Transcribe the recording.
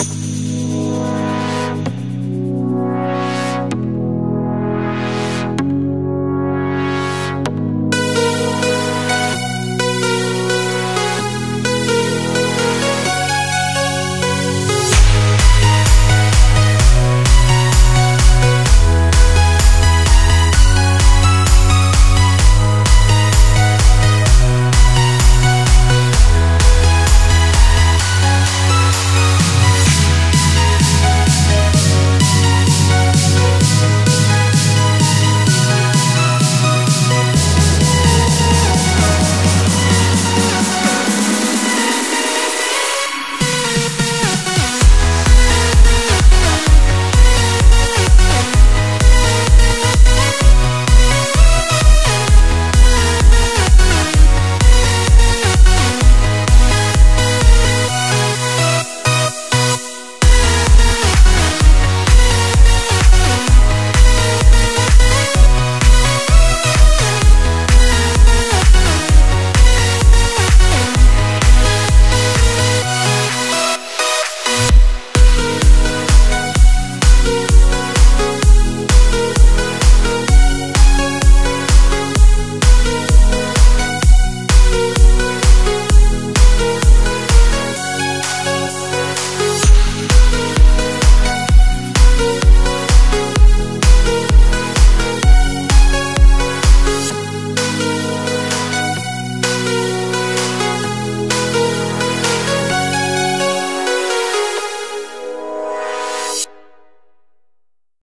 you